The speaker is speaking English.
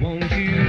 Won't you